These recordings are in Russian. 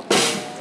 out.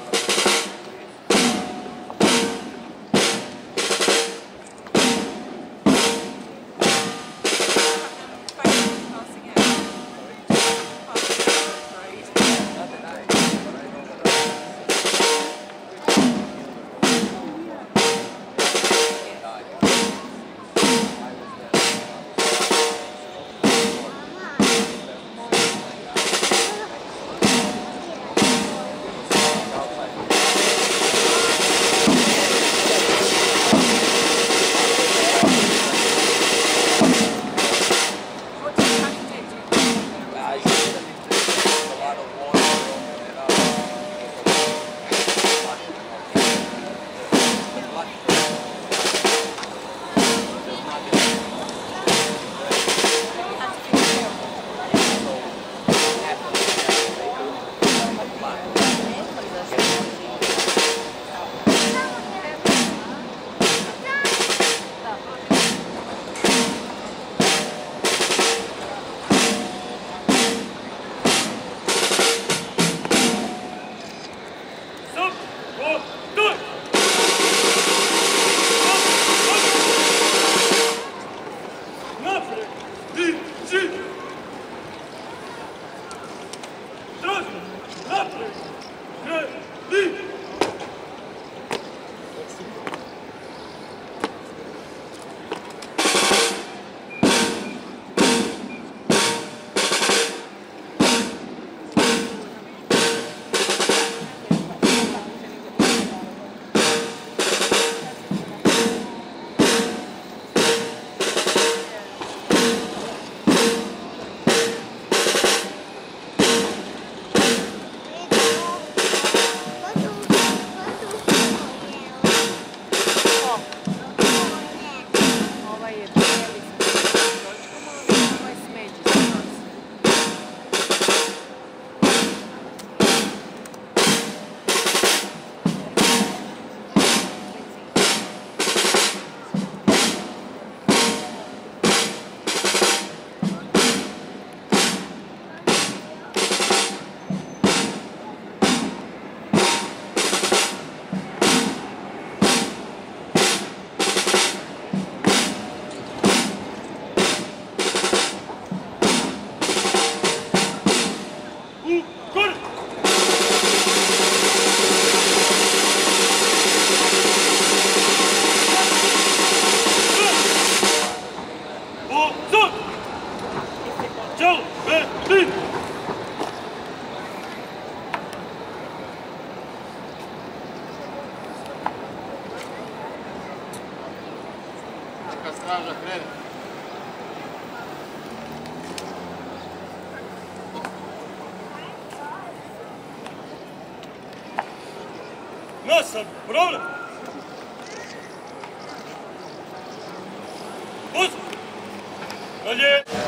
Neka straža krene. Nasam, problem. Pust! Dalje!